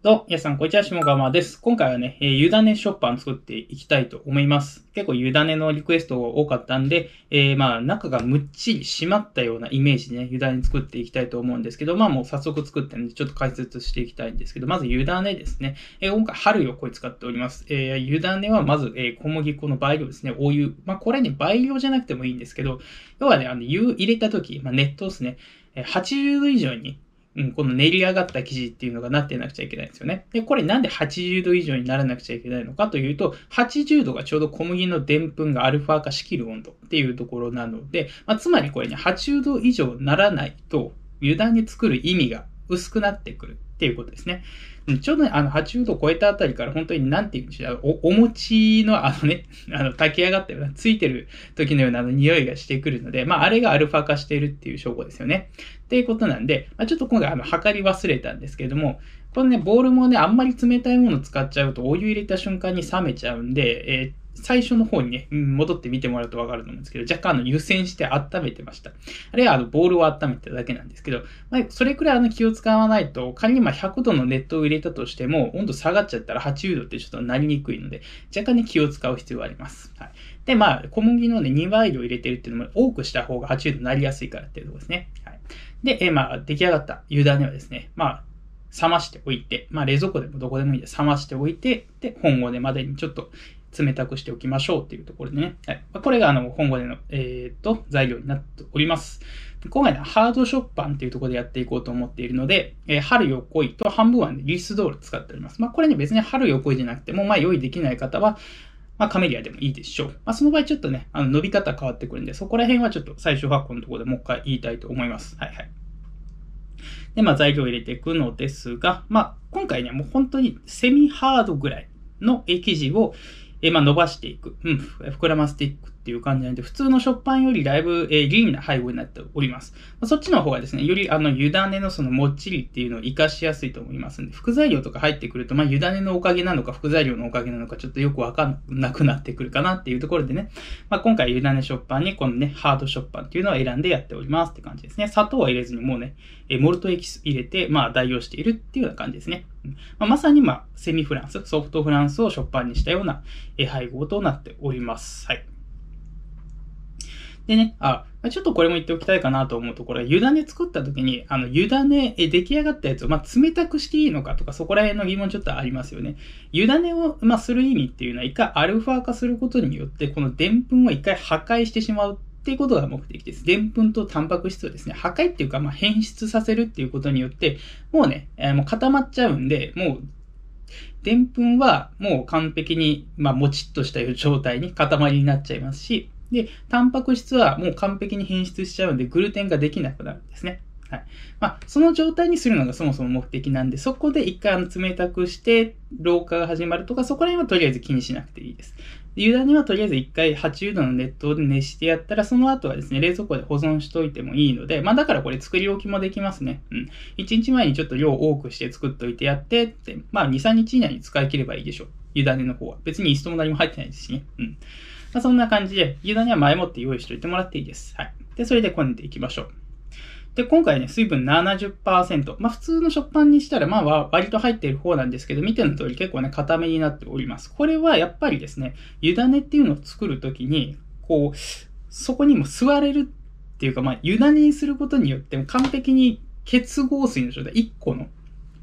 どうも、皆さん、こんにちは、下川です。今回はね、えー、ゆだね食パン作っていきたいと思います。結構ゆだねのリクエストが多かったんで、えー、まあ、中がむっちり締まったようなイメージでね、ゆだね作っていきたいと思うんですけど、まあもう早速作ってるんで、ちょっと解説していきたいんですけど、まずゆだねですね。えー、今回、春よこい使っております。えー、ゆだねはまず、えー、小麦粉の倍量ですね、お湯。まあ、これね、倍量じゃなくてもいいんですけど、要はね、あの、湯入れた時、まあ、熱湯ですね、80度以上にうん、この練り上がった生地っていうのがなってなくちゃいけないんですよね。で、これなんで80度以上にならなくちゃいけないのかというと、80度がちょうど小麦のでんぷんがアルファ化しきる温度っていうところなので、まあ、つまりこれね、80度以上ならないと、油断に作る意味が薄くなってくるっていうことですね。ちょうどね、あの、80度超えたあたりから本当になんていうんでしょう、お、お餅のあのね、あの、炊き上がったような、ついてる時のようなあの匂いがしてくるので、まあ、あれがアルファ化しているっていう証拠ですよね。っていうことなんで、まあ、ちょっと今回あの、測り忘れたんですけれども、このね、ボールもね、あんまり冷たいもの使っちゃうと、お湯入れた瞬間に冷めちゃうんで、えー最初の方にね、戻って見てもらうとわかると思うんですけど、若干あの湯煎して温めてました。あれはあのボールを温めてただけなんですけど、まあ、それくらいあの気を使わないと、仮にま100度の熱湯を入れたとしても、温度下がっちゃったら80度ってちょっとなりにくいので、若干ね気を使う必要があります。はい。で、まあ、小麦のね、2倍量入れてるっていうのも多くした方が80度になりやすいからっていうところですね。はい。で、えまあ、出来上がった湯種はですね、まあ、冷ましておいて、まあ冷蔵庫でもどこでもいいんで冷ましておいて、で、本語でまでにちょっと冷たくしておきましょうっていうところでね。はい。これがあの、本語での、えっ、ー、と、材料になっております。今回ね、ハード食パンっていうところでやっていこうと思っているので、えー、春よ来いと半分はね、リスドール使っております。まあ、これね、別に春よ来いじゃなくても、まあ、用意できない方は、まあ、カメリアでもいいでしょう。まあ、その場合ちょっとね、あの、伸び方変わってくるんで、そこら辺はちょっと最初発行のところでもう一回言いたいと思います。はいはい。で、まあ、材料を入れていくのですが、まあ、今回ね、もう本当にセミハードぐらいの生地を、えまあ、伸ばしていく。うん、膨らませていくっていう感じなんで、普通の食パンよりだいぶ、えー、リーンな配合になっております。まあ、そっちの方がですね、よりあの、湯種のそのもっちりっていうのを活かしやすいと思いますんで、副材料とか入ってくると、まあ、湯種のおかげなのか、副材料のおかげなのか、ちょっとよくわかんなくなってくるかなっていうところでね、まあ、今回湯種食パンにこのね、ハード食パンっていうのを選んでやっておりますって感じですね。砂糖は入れずにもうね、えモルトエキス入れて、まあ、代用しているっていうような感じですね。まあ、まさにまあ、セミフランス、ソフトフランスを食パンにしたような、え配合となっております。はい。でね、あ、ちょっとこれも言っておきたいかなと思うところは、湯種作った時に、あの、湯種、え、出来上がったやつを、まあ、冷たくしていいのかとか、そこら辺の疑問ちょっとありますよね。湯種を、まあ、する意味っていうのは、一回アルファ化することによって、この澱粉を一回破壊してしまうっていうことが目的です。澱粉とタンパク質をですね、破壊っていうか、まあ、変質させるっていうことによって、もうね、えー、もう固まっちゃうんで、もう、澱粉はもう完璧に、まあ、もちっとした状態に塊になっちゃいますし、で、タンパク質はもう完璧に変質しちゃうんで、グルテンができなくなるんですね。はい。まあ、その状態にするのがそもそも目的なんで、そこで一回あの冷たくして、老化が始まるとか、そこら辺はとりあえず気にしなくていいです。湯種はとりあえず一回80度の熱湯で熱してやったら、その後はですね、冷蔵庫で保存しといてもいいので、まあだからこれ作り置きもできますね。うん。1日前にちょっと量多くして作っといてやって、って、まあ2、3日以内に使い切ればいいでしょう。湯種の方は。別にイーストも何も入ってないですしね。うん。まあ、そんな感じで、湯種は前もって用意しておいてもらっていいです。はい。で、それでこねていきましょう。で、今回ね、水分70%。まあ、普通の食パンにしたら、まあ、割と入っている方なんですけど、見ての通り結構ね、固めになっております。これはやっぱりですね、湯種っていうのを作るときに、こう、そこにも座れるっていうか、まあ、湯種にすることによって完璧に結合水の状態、1個の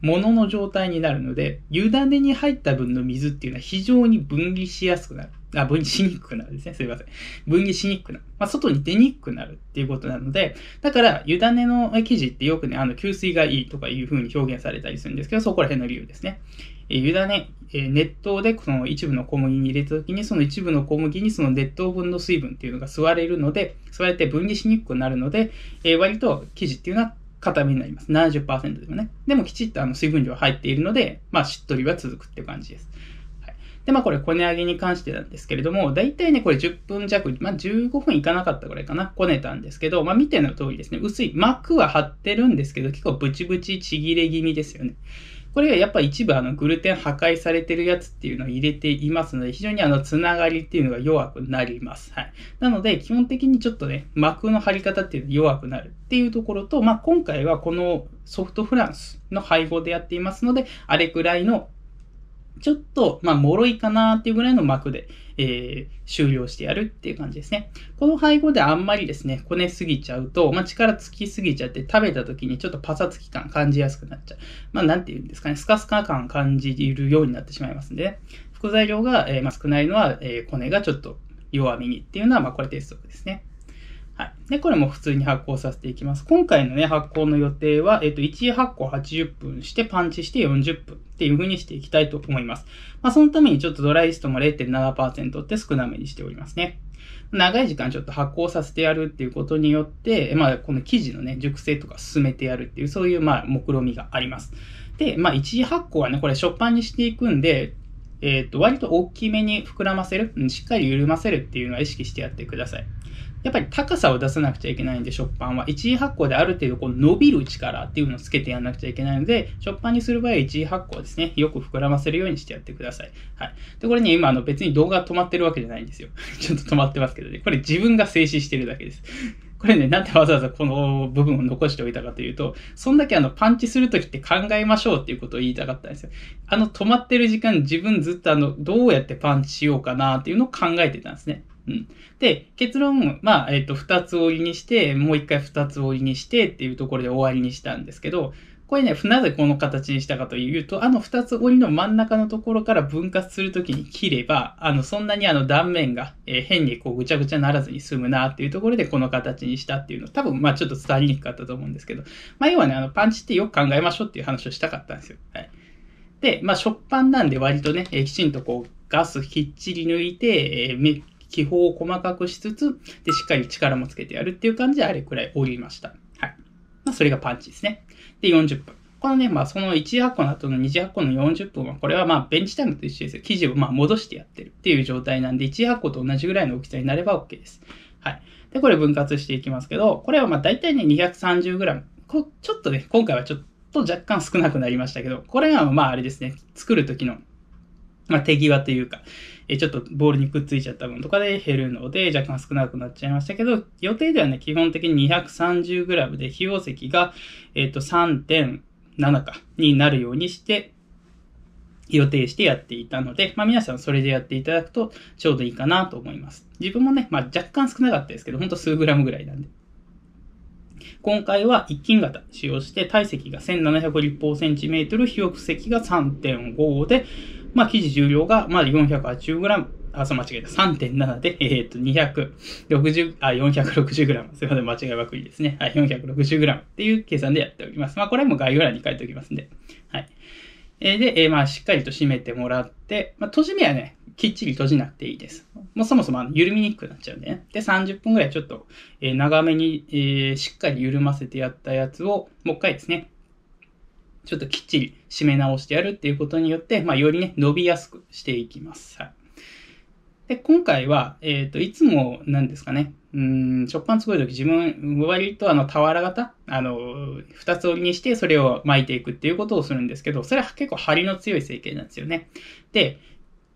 ものの状態になるので、湯種に入った分の水っていうのは非常に分離しやすくなる。あ、分離しにくくなるですね。すいません。分離しにくくなる。まあ、外に出にくくなるっていうことなので、だから、湯種の生地ってよくね、あの、吸水がいいとかいう風に表現されたりするんですけど、そこら辺の理由ですね。えー、湯種、え、熱湯でその一部の小麦に入れた時に、その一部の小麦にその熱湯分の水分っていうのが吸われるので、吸われて分離しにくくなるので、え、割と生地っていうのは固めになります。70%でもね。でもきちっとあの水分量入っているので、まあしっとりは続くっていう感じです。で、まあこれ、こね揚げに関してなんですけれども、だいたいね、これ10分弱、まあ15分いかなかったぐらいかな、こねたんですけど、まあ見ての通りですね、薄い膜は張ってるんですけど、結構ブチブチちぎれ気味ですよね。これはやっぱ一部あのグルテン破壊されてるやつっていうのを入れていますので、非常にあのつながりっていうのが弱くなります。はい。なので、基本的にちょっとね、膜の張り方っていうのが弱くなるっていうところと、まあ、今回はこのソフトフランスの配合でやっていますので、あれくらいのちょっと、まあ、脆いかなっていうぐらいの膜で、えー、終了してやるっていう感じですね。この配合であんまりですね、こねすぎちゃうと、まあ、力つきすぎちゃって食べた時にちょっとパサつき感感じやすくなっちゃう。まあ、なんて言うんですかね、スカスカ感感じるようになってしまいますんで、ね、副材料が、えー、まあ、少ないのは、えー、コネがちょっと弱めにっていうのは、まあ、これ鉄則ですね。はい。で、これも普通に発酵させていきます。今回のね、発酵の予定は、えっ、と、1発酵80分して、パンチして40分っていう風にしていきたいと思います。まあ、そのためにちょっとドライイストも0.7%って少なめにしておりますね。長い時間ちょっと発酵させてやるっていうことによって、まあ、この生地のね、熟成とか進めてやるっていう、そういう、まあ、目論みがあります。で、まあ、一次発酵はね、これ食パンにしていくんで、えっ、と、割と大きめに膨らませる、しっかり緩ませるっていうのは意識してやってください。やっぱり高さを出さなくちゃいけないんで、食パンは。一次発酵である程度こう伸びる力っていうのをつけてやらなくちゃいけないので、食パンにする場合は一次発酵ですね。よく膨らませるようにしてやってください。はい。で、これね、今あの別に動画止まってるわけじゃないんですよ。ちょっと止まってますけどね。これ自分が静止してるだけです。これね、なんでわざわざこの部分を残しておいたかというと、そんだけあの、パンチするときって考えましょうっていうことを言いたかったんですよ。あの、止まってる時間自分ずっとあの、どうやってパンチしようかなっていうのを考えてたんですね。うん。で、結論、まあ、えっ、ー、と、二つ折りにして、もう一回二つ折りにしてっていうところで終わりにしたんですけど、これね、なぜこの形にしたかというと、あの二つ折りの真ん中のところから分割するときに切れば、あの、そんなにあの断面が、えー、変にこうぐちゃぐちゃならずに済むなっていうところでこの形にしたっていうの、多分まあちょっと伝わりにくかったと思うんですけど、まあ要はね、あのパンチってよく考えましょうっていう話をしたかったんですよ。はい。で、まあ食パンなんで割とね、えー、きちんとこうガスきっちり抜いて、えー、気泡を細かくしつつ、で、しっかり力もつけてやるっていう感じであれくらい折りました。はい。まあ、それがパンチですね。で、40分。このね、まあ、その1発酵の後の2次発酵の40分は、これはまあ、ベンチタイムと一緒ですよ。生地をまあ、戻してやってるっていう状態なんで、1発酵と同じぐらいの大きさになれば OK です。はい。で、これ分割していきますけど、これはまあ、大体ね、230g。こちょっとね、今回はちょっと若干少なくなりましたけど、これがまあ、あれですね、作る時の、まあ、手際というか、えちょっとボールにくっついちゃった分とかで減るので若干少なくなっちゃいましたけど、予定ではね、基本的に 230g で、費用石が、えっ、と、3.7か、になるようにして、予定してやっていたので、まあ皆さんそれでやっていただくとちょうどいいかなと思います。自分もね、まあ若干少なかったですけど、ほんと数グラムぐらいなんで。今回は一斤型使用して、体積が1700立方センチメートル、費用石が3.5で、まあ、生地重量が、まあ、480g、あ、そう、間違えた。3.7で、えー、っと、260、あ、460g。すいません、間違いばくりですね。はい、460g っていう計算でやっております。まあ、これも概要欄に書いておきますんで。はい。えー、で、えー、まあ、しっかりと締めてもらって、まあ、閉じ目はね、きっちり閉じなくていいです。もうそもそも緩みにくくなっちゃうんでね。で、30分くらいちょっと、えー、長めに、えー、しっかり緩ませてやったやつを、もう一回ですね、ちょっときっちり締め直してやるっていうことによって、まあ、よりね、伸びやすくしていきます。はい。で、今回は、えっ、ー、と、いつも、なんですかね、うん、食パン作るとき自分、割とあの、俵型？あの、二つ折りにしてそれを巻いていくっていうことをするんですけど、それは結構張りの強い成形なんですよね。で、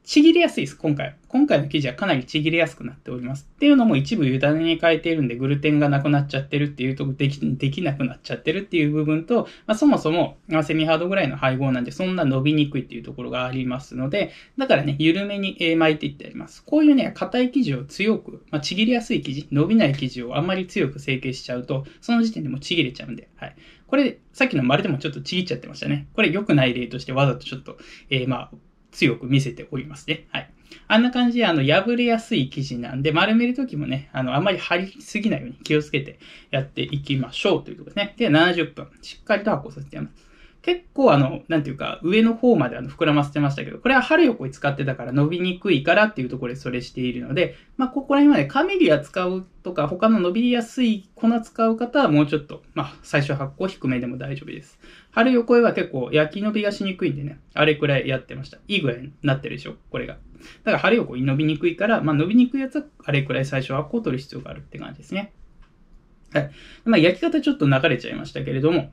ちぎりやすいです、今回。今回の生地はかなりちぎりやすくなっております。っていうのも一部委ねに変えているんで、グルテンがなくなっちゃってるっていうとこ、でき、できなくなっちゃってるっていう部分と、まあ、そもそも、まあ、セミハードぐらいの配合なんで、そんな伸びにくいっていうところがありますので、だからね、緩めに巻いていってあります。こういうね、硬い生地を強く、まあ、ちぎりやすい生地、伸びない生地をあんまり強く成形しちゃうと、その時点でもちぎれちゃうんで、はい。これ、さっきの丸でもちょっとちぎっちゃってましたね。これ良くない例としてわざとちょっと、えー、まあ、強く見せておりますね。はい。あんな感じで、あの、破れやすい生地なんで、丸めるときもね、あの、あんまり張りすぎないように気をつけてやっていきましょうということですね。で、70分、しっかりと発酵させてやります。結構あの、なんていうか、上の方まであの、膨らませてましたけど、これは春横に使ってたから伸びにくいからっていうところでそれしているので、まあ、ここら辺までカメリア使うとか、他の伸びやすい粉使う方はもうちょっと、まあ、最初発酵低めでも大丈夫です。春横へは結構焼き伸びがしにくいんでね、あれくらいやってました。いい具合になってるでしょ、これが。だから春横に伸びにくいから、まあ、伸びにくいやつはあれくらい最初発酵を取る必要があるって感じですね。はい。まあ、焼き方ちょっと流れちゃいましたけれども、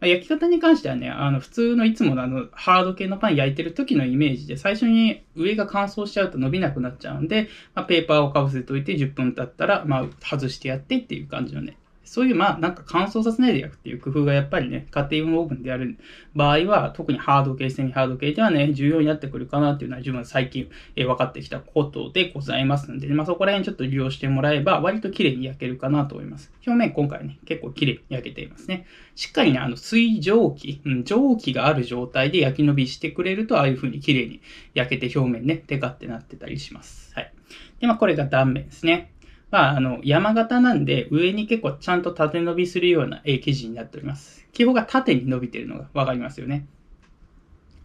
あ、焼き方に関してはね、あの、普通のいつものあの、ハード系のパン焼いてる時のイメージで、最初に上が乾燥しちゃうと伸びなくなっちゃうんで、まあ、ペーパーをかぶせておいて10分経ったら、まあ、外してやってっていう感じのね、そういう、まあ、なんか乾燥させないで焼くっていう工夫がやっぱりね、家庭用オーブンでやる場合は、特にハード系、セミハード系ではね、重要になってくるかなっていうのは自分最近、えー、分かってきたことでございますんで、まあ、そこら辺ちょっと利用してもらえば、割と綺麗に焼けるかなと思います。表面今回ね、結構綺麗に焼けていますね。しっかりね、あの、水蒸気、うん、蒸気がある状態で焼き伸びしてくれると、ああいう風に綺麗に焼けて表面ね、テカってなってたりします。はい。で、まあ、これが断面ですね。まあ、あの、山形なんで、上に結構ちゃんと縦伸びするような生地になっております。基本が縦に伸びてるのがわかりますよね。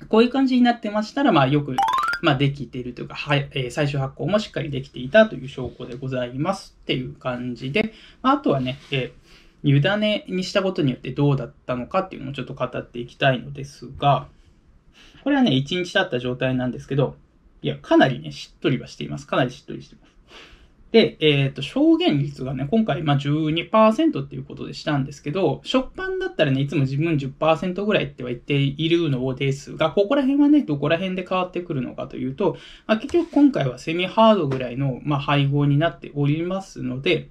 こういう感じになってましたら、まあ、よく、まあ、できているというか、はい、えー、最終発酵もしっかりできていたという証拠でございますっていう感じで、あ、とはね、えー、委ねにしたことによってどうだったのかっていうのをちょっと語っていきたいのですが、これはね、1日経った状態なんですけど、いや、かなりね、しっとりはしています。かなりしっとりしてます。で、えっ、ー、と、証言率がね、今回、まあ、12%っていうことでしたんですけど、食パンだったらね、いつも自分10%ぐらいっては言っているのですが、ここら辺はね、どこら辺で変わってくるのかというと、まあ、結局今回はセミハードぐらいの、まあ、配合になっておりますので、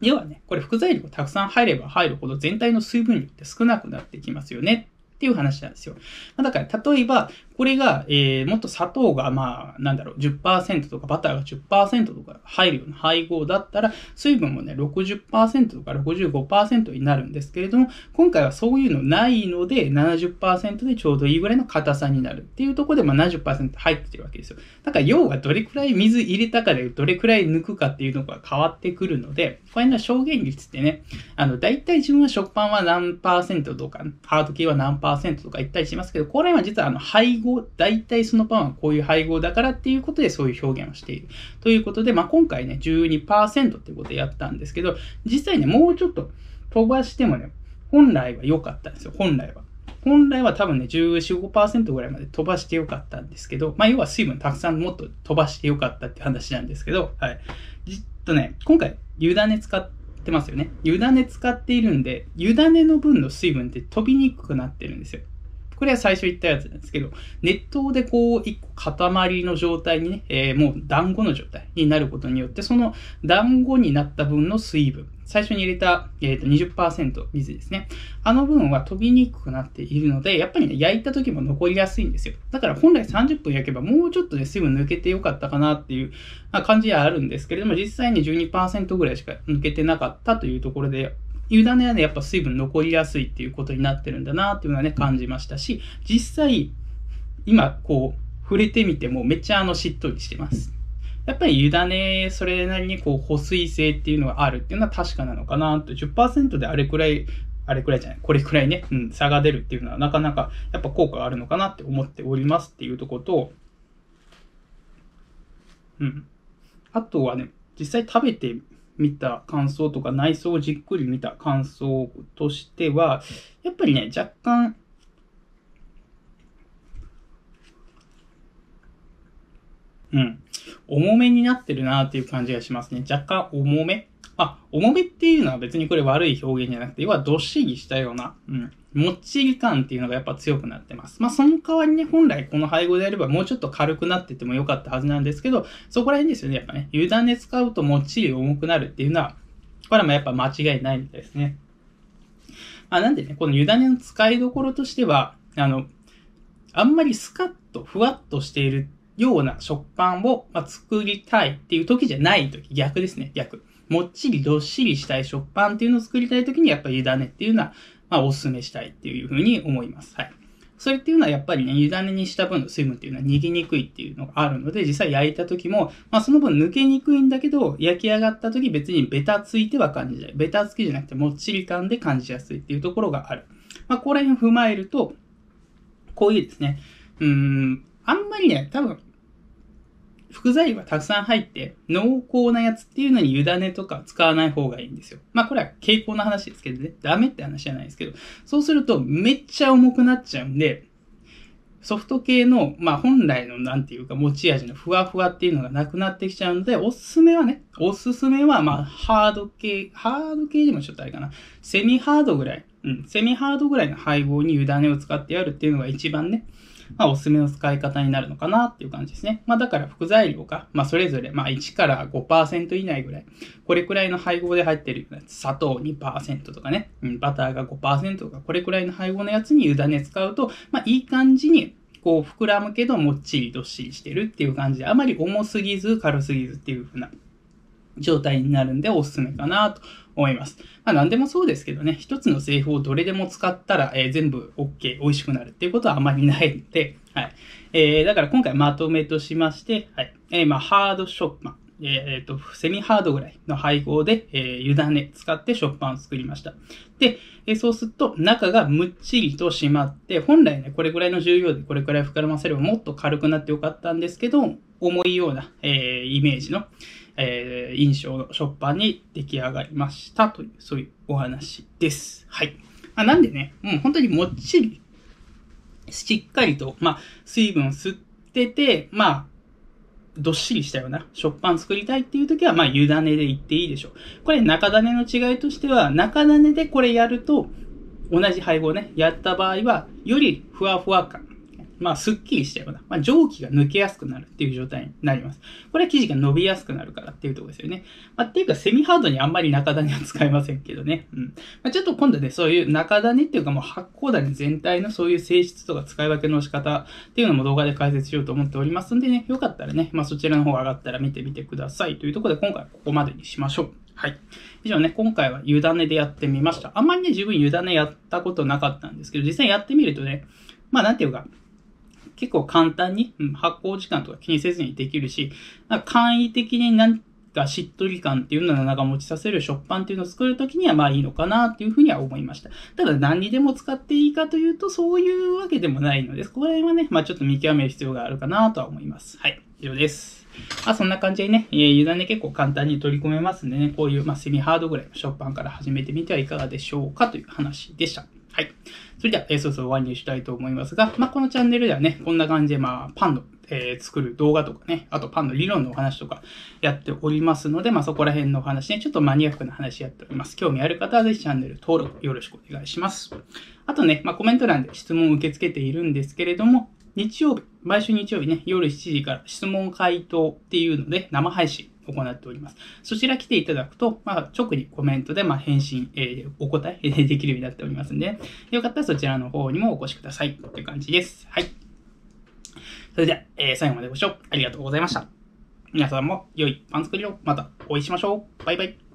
要はね、これ副材料がたくさん入れば入るほど全体の水分量って少なくなってきますよねっていう話なんですよ。だから、例えば、これが、えー、もっと砂糖が、まあ、なんだろう、10%とかバターが10%とか入るような配合だったら、水分もね、60%とか65%になるんですけれども、今回はそういうのないので、70%でちょうどいいぐらいの硬さになるっていうところで、まあ70%入ってるわけですよ。だから、要はどれくらい水入れたかで、どれくらい抜くかっていうのが変わってくるので、これの証言率ってね、あの、大体自分は食パンは何パーセントとか、ハード系は何パーセントとか言ったりしますけど、これは実はあの、配合合、大体そのパンはこういう配合だからっていうことでそういう表現をしている。ということで、まあ、今回ね、12%ってことでやったんですけど、実際ね、もうちょっと飛ばしてもね、本来は良かったんですよ、本来は。本来は多分ね、14、5%ぐらいまで飛ばしてよかったんですけど、まあ、要は水分たくさんもっと飛ばしてよかったって話なんですけど、はい。じっとね、今回、湯種使ってますよね。湯種使っているんで、湯種の分の水分って飛びにくくなってるんですよ。これは最初言ったやつなんですけど、熱湯でこう、一個塊の状態にね、えー、もう団子の状態になることによって、その団子になった分の水分、最初に入れた、えーと、20%水ですね。あの分は飛びにくくなっているので、やっぱりね、焼いた時も残りやすいんですよ。だから本来30分焼けばもうちょっとね、水分抜けてよかったかなっていう、感じはあるんですけれども、実際に12%ぐらいしか抜けてなかったというところで、湯種はね、やっぱ水分残りやすいっていうことになってるんだなっていうのはね、感じましたし、実際、今、こう、触れてみてもめっちゃあの、しっとりしてます。やっぱり湯種、それなりにこう、保水性っていうのがあるっていうのは確かなのかなと、10%であれくらい、あれくらいじゃない、これくらいね、うん、差が出るっていうのはなかなかやっぱ効果があるのかなって思っておりますっていうとこと、うん。あとはね、実際食べて見た感想とか内装をじっくり見た感想としては、やっぱりね、若干、うん。重めになってるなっていう感じがしますね。若干重め？あ、重めっていうのは別にこれ悪い表現じゃなくて、要はどっしりしたような、うん、もっちり感っていうのがやっぱ強くなってます。まあその代わりね、本来この配合であればもうちょっと軽くなっててもよかったはずなんですけど、そこら辺ですよね、やっぱね。湯種使うともっちり重くなるっていうのは、これもやっぱ間違いないみたいですね。まあなんでね、この湯種の使いどころとしては、あの、あんまりスカッとふわっとしているような食パンを、ま作りたいっていう時じゃない時、逆ですね、逆。もっちりどっしりしたい食パンっていうのを作りたいときにやっぱり湯種っていうのは、まあお勧めしたいっていうふうに思います。はい。それっていうのはやっぱりね、湯種にした分の水分っていうのは逃げにくいっていうのがあるので、実際焼いた時も、まあその分抜けにくいんだけど、焼き上がった時別にベタついては感じない。ベタつきじゃなくてもっちり感で感じやすいっていうところがある。まあここら辺を踏まえると、こういうですね、うーん、あんまりね、多分、副材料がたくさん入って、濃厚なやつっていうのに湯種とか使わない方がいいんですよ。まあこれは傾向の話ですけどね。ダメって話じゃないですけど。そうするとめっちゃ重くなっちゃうんで、ソフト系の、まあ本来のなんていうか持ち味のふわふわっていうのがなくなってきちゃうので、おすすめはね、おすすめはまあハード系、ハード系でもちょっとあれかな。セミハードぐらいうん、セミハードぐらいの配合に委ねを使ってやるっていうのが一番ね、まあ、おすすめの使い方になるのかなっていう感じですね。まあ、だから副材料が、まあ、それぞれ、まあ、1から5%以内ぐらい、これくらいの配合で入ってるような砂糖2%とかね、うん、バターが5%とか、これくらいの配合のやつに委ね使うと、まあ、いい感じに、こう、膨らむけど、もっちりどっしりしてるっていう感じで、あまり重すぎず、軽すぎずっていう風な状態になるんで、おすすめかなと思います。まあ何でもそうですけどね、一つの製法をどれでも使ったら、えー、全部 OK、美味しくなるっていうことはあまりないので、はい。えー、だから今回まとめとしまして、はい。えー、まあハードショッパン、えっ、ー、と、セミハードぐらいの配合で、えー、湯種使って食パンを作りました。で、えー、そうすると中がむっちりと締まって、本来ね、これぐらいの重量でこれくらい膨らませればもっと軽くなってよかったんですけど、重いような、えー、イメージの、えー、印象の食パンに出来上がりましたという、そういうお話です。はい。あ、なんでね、もう本当にもっちり、しっかりと、まあ、水分を吸ってて、まあ、どっしりしたような食パン作りたいっていう時は、まあ、湯種でいっていいでしょう。これ、中種の違いとしては、中種でこれやると、同じ配合ね、やった場合は、よりふわふわ感、まあ、すっきりしたような、まあ、蒸気が抜けやすくなるっていう状態になります。これは生地が伸びやすくなるからっていうとこですよね。まあ、っていうか、セミハードにあんまり中種は使いませんけどね。うん。まあ、ちょっと今度ね、そういう中種っていうかもう発酵種全体のそういう性質とか使い分けの仕方っていうのも動画で解説しようと思っておりますんでね、よかったらね、まあ、そちらの方上がったら見てみてください。というところで今回はここまでにしましょう。はい。以上ね、今回は湯種でやってみました。あんまりね、自分湯種やったことなかったんですけど、実際やってみるとね、まあなんていうか、結構簡単に、うん、発酵時間とか気にせずにできるし、なんか簡易的になんかしっとり感っていうのを長持ちさせる食パンっていうのを作るときにはまあいいのかなっていうふうには思いました。ただ何にでも使っていいかというとそういうわけでもないので、ここら辺はね、まあちょっと見極める必要があるかなとは思います。はい。以上です。まあそんな感じでね、えー、湯種結構簡単に取り込めますんでね、こういうまあセミハードぐらいの食パンから始めてみてはいかがでしょうかという話でした。はい。それでは、えー、そろそろ終わりにしたいと思いますが、まあ、このチャンネルではね、こんな感じで、まあ、パンの、えー、作る動画とかね、あとパンの理論のお話とかやっておりますので、まあ、そこら辺のお話ね、ちょっとマニアックな話やっております。興味ある方はぜひチャンネル登録よろしくお願いします。あとね、まあ、コメント欄で質問を受け付けているんですけれども、日曜日、毎週日曜日ね、夜7時から質問回答っていうので生配信行っております。そちら来ていただくと、まあ、直にコメントで、まあ、返信、えー、お答えできるようになっておりますんで、よかったらそちらの方にもお越しください。という感じです。はい。それでは、えー、最後までご視聴ありがとうございました。皆さんも良いパン作りをまたお会いしましょう。バイバイ。